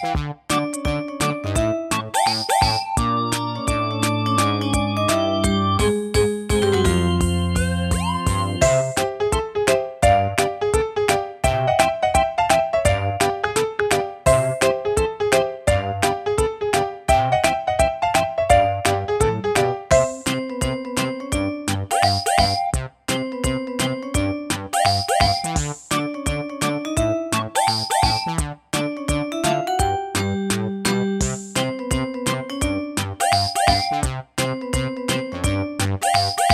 Thank Bye.